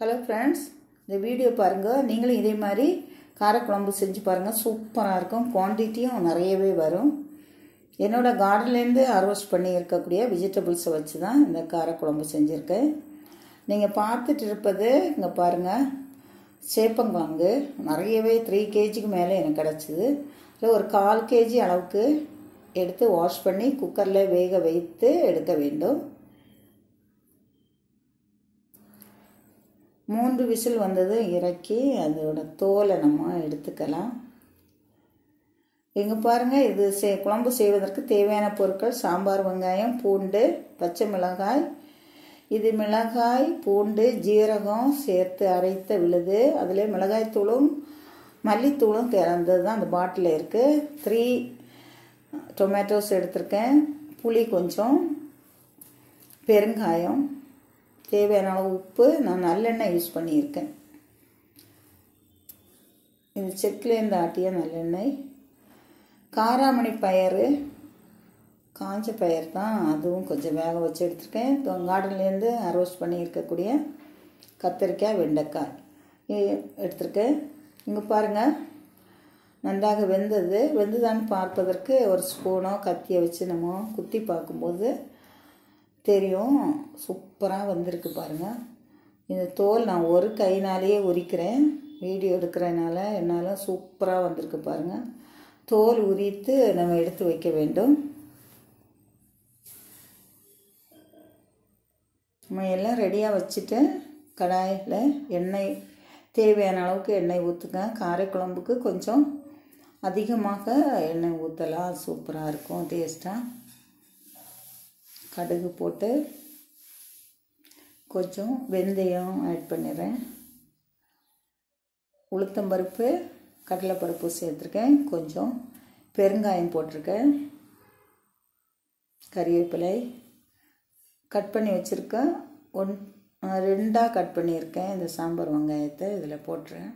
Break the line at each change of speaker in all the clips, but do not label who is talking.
Hello friends இந்த video பாருங்கள் நீங்களும் இதே மாதிரி காரக்குழம்பு செஞ்சு பாருங்கள் சூப்பராக இருக்கும். குவான்டிட்டியும் நிறையவே வரும். என்னோடய கார்டன்லேருந்து ஹார்வெஸ்ட் பண்ணி இருக்கக்கூடிய வெஜிடபிள்ஸை வச்சு தான் இந்த காரக்குழம்பு செஞ்சுருக்கேன். நீங்கள் பார்த்துட்டு இருப்பது இங்கே பாருங்கள் சேப்பங்கிழங்கு. நிறையவே த்ரீ கேஜிக்கு மேலே எனக்கு கிடச்சிது. அதில் ஒரு கால் கேஜி அளவுக்கு எடுத்து வாஷ் பண்ணி குக்கரில் வேக வைத்து எடுக்க வேண்டும். மூன்று விசில் வந்ததும் இறக்கி அதோட தோலை நம்ம எடுத்துக்கலாம். இங்கே பாருங்கள் இது சே குழம்பு செய்வதற்கு தேவையான பொருட்கள் சாம்பார் வெங்காயம் பூண்டு பச்சை மிளகாய். இது மிளகாய் பூண்டு ஜீரகம் சேர்த்து அரைத்த விழுது அதில் மிளகாய் தூளும் மல்லித்தூளும் கலந்தது தான் அந்த பாட்டில் இருக்குது த்ரீ டொமேட்டோஸ் எடுத்திருக்கேன். புளி கொஞ்சம் பெருங்காயம். தேவையான அளவு உப்பு நான் நல்லெண்ணெய் யூஸ் பண்ணியிருக்கேன். இது செக்கிலேருந்து ஆட்டிய நல்லெண்ணெய். காராமணி பயறு காஞ்ச பயிர் தான் அதுவும் கொஞ்சம் வேக வச்சு எடுத்துருக்கேன். கார்டன்லேருந்து அரோஸ்ட் பண்ணியிருக்கக்கூடிய கத்திரிக்காய் வெண்டைக்காய் எடுத்திருக்கேன். இங்கே பாருங்கள் நன்றாக வெந்தது. வெந்துதான்னு பார்ப்பதற்கு ஒரு ஸ்பூனோ கத்தியை வச்சு நம்ம குத்தி பார்க்கும்போது தெரியும். சூப்பராக வந்திருக்கு பாருங்கள் இந்த தோல் நான் ஒரு கைனாலேயே உரிக்கிறேன். வீடியோ எடுக்கிறதுனால என்னால் சூப்பராக வந்திருக்கு பாருங்கள் தோல் உரித்து நம்ம எடுத்து வைக்க வேண்டும். நம்ம எல்லாம் ரெடியாக வச்சுட்டு கடாயில் எண்ணெய் தேவையான அளவுக்கு எண்ணெய் ஊற்றுங்க காரைக்குழம்புக்கு கொஞ்சம் அதிகமாக எண்ணெய் ஊற்றலாம் சூப்பராக இருக்கும் டேஸ்ட்டாக கடுகு போட்டு கொஞ்சம் வெந்தயம் ஆட் பண்ணிடுறேன். உளுத்தம்பருப்பு கடலைப்பருப்பு சேர்த்துருக்கேன். கொஞ்சம் பெருங்காயம் போட்டிருக்கேன். கறிவேப்பிலை. கட் பண்ணி வச்சுருக்கேன் ஒன் ரெண்டாக கட் பண்ணியிருக்கேன். இந்த சாம்பார் வெங்காயத்தை இதில் போட்டுறேன்.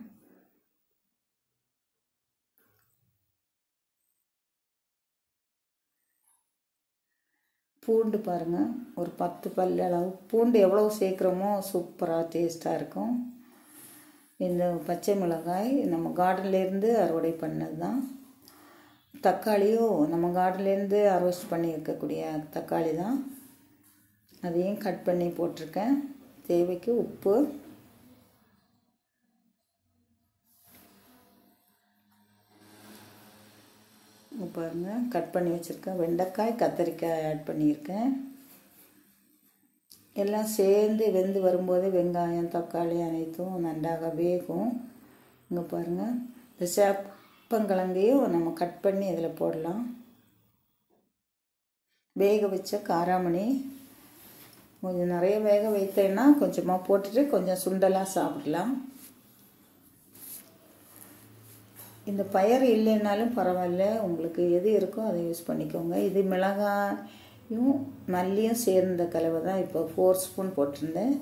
பூண்டு பாருங்கள் ஒரு பத்து பல் அளவு. பூண்டு எவ்வளோ சேர்க்குறோமோ சூப்பராக டேஸ்ட்டாக இருக்கும். இந்த பச்சை மிளகாய் நம்ம கார்டன்லேருந்து அறுவடை பண்ணது தான் தக்காளியும் நம்ம கார்டன்லேருந்து அரோஸ்ட் பண்ணி இருக்கக்கூடிய தக்காளி தான் அதையும் கட் பண்ணி போட்டிருக்கேன். தேவைக்கு உப்பு. பாருங்கள் கட் பண்ணி வச்சுருக்கேன். வெண்டைக்காய் கத்திரிக்காய் ஆட் பண்ணியிருக்கேன். எல்லாம் சேர்ந்து வெந்து வரும்போது வெங்காயம் தக்காளி அனைத்தும் நன்றாக வேகும். இங்கே பாருங்கள் இந்த சேப்பங்கிழங்கையும் நம்ம கட் பண்ணி இதில் போடலாம். வேக வச்ச காராமணி. கொஞ்சம் நிறைய வேக வைத்தேன்னா கொஞ்சமாக போட்டுட்டு கொஞ்சம் சுண்டலாக சாப்பிடலாம். இந்த பயர் இல்லைன்னாலும் பரவாயில்ல. உங்களுக்கு எது இருக்கோ அதை யூஸ் பண்ணிக்கோங்க. இது மிளகாயும் மல்லியும் சேர்ந்த கலவை தான். இப்போ ஃபோர் ஸ்பூன் போட்டிருந்தேன்.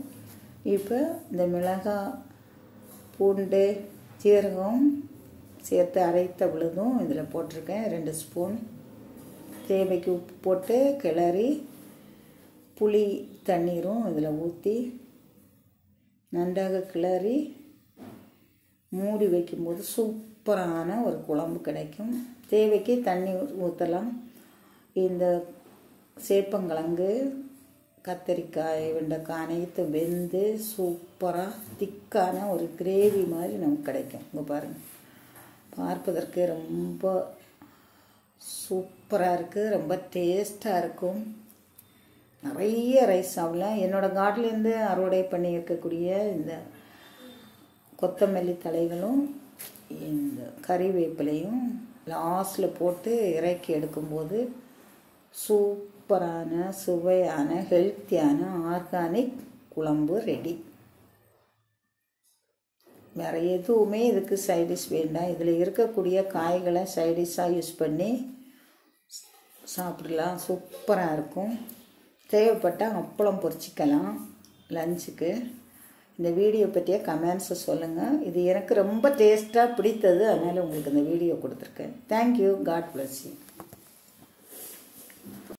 இப்போ இந்த மிளகாய் பூண்டு சீரகம் சேர்த்து அரைத்த விழுதும் இதில் போட்டிருக்கேன். ரெண்டு ஸ்பூன் தேவைக்கு உப்பு போட்டு கிளறி புளி தண்ணீரும் இதில் ஊற்றி நன்றாக கிளறி மூடி வைக்கும்போது சூப் சூப்பரான ஒரு குழம்பு கிடைக்கும். தேவைக்கு தண்ணி ஊற்றலாம் இந்த சேப்பங்கிழங்கு கத்தரிக்காய் வெண்டைக்காய் அனைத்து வெந்து சூப்பராக திக்கான ஒரு கிரேவி மாதிரி நமக்கு கிடைக்கும். இங்கே பாருங்கள் பார்ப்பதற்கு ரொம்ப சூப்பராக இருக்குது ரொம்ப டேஸ்ட்டாக இருக்கும். நிறைய ரைஸ் சாப்பிடலாம். என்னோடய காட்டிலேருந்து அறுவடை பண்ணி இருக்கக்கூடிய இந்த கொத்தமல்லி தலைகளும் இந்த கறிவேப்பிலையும் லாஸ்டில் போட்டு இறக்கி எடுக்கும்போது சூப்பரான சுவையான ஹெல்த்தியான ஆர்கானிக் குழம்பு ரெடி வேறு எதுவுமே இதுக்கு சைடிஷ் வேண்டாம். இதில் இருக்கக்கூடிய காய்களை சைடிஷாக யூஸ் பண்ணி சாப்பிடலாம். சூப்பராக இருக்கும். தேவைப்பட்டால் அப்பளம் பொரிச்சிக்கலாம். லஞ்சுக்கு இந்த வீடியோ பற்றிய கமெண்ட்ஸை சொல்லுங்கள் இது எனக்கு ரொம்ப டேஸ்ட்டாக பிடித்தது. அதனால் உங்களுக்கு இந்த வீடியோ கொடுத்துருக்கேன். Thank you God bless you